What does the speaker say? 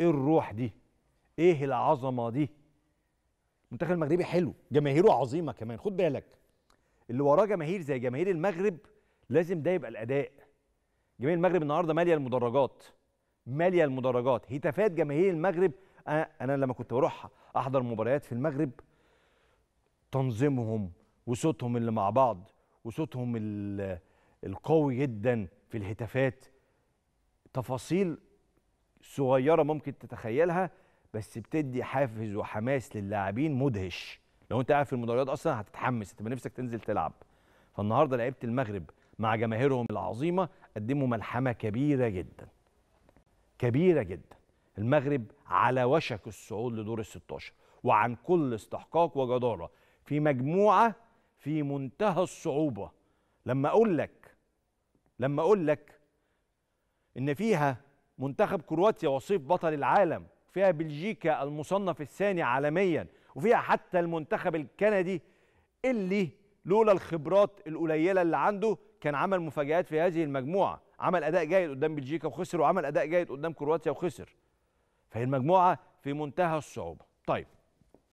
إيه الروح دي؟ إيه العظمة دي؟ المنتخب المغربي حلو جماهيره عظيمة كمان خد بالك. اللي وراه جماهير زي جماهير المغرب لازم ده يبقى الأداء. جماهير المغرب النهارده مالية المدرجات مالية المدرجات. هتافات جماهير المغرب أنا لما كنت بروح أحضر مباريات في المغرب تنظيمهم وصوتهم اللي مع بعض وصوتهم ال- القوي جدا في الهتافات تفاصيل صغيرة ممكن تتخيلها بس بتدي حافز وحماس للاعبين مدهش. لو انت قاعد في المدرجات أصلا هتتحمس هتبقى نفسك تنزل تلعب. فالنهاردة لعيبة المغرب مع جماهيرهم العظيمة قدموا ملحمة كبيرة جدا. كبيرة جدا. المغرب على وشك الصعود لدور ال 16 وعن كل استحقاق وجدارة. في مجموعة في منتهى الصعوبة. لما أقول لك لما أقول لك إن فيها منتخب كرواتيا وصيف بطل العالم فيها بلجيكا المصنف الثاني عالميا وفيها حتى المنتخب الكندي اللي لولا الخبرات القليلة اللي عنده كان عمل مفاجآت في هذه المجموعة. عمل أداء جيد قدام بلجيكا وخسر وعمل أداء جيد قدام كرواتيا وخسر. فهي المجموعة في منتهى الصعوبة. طيب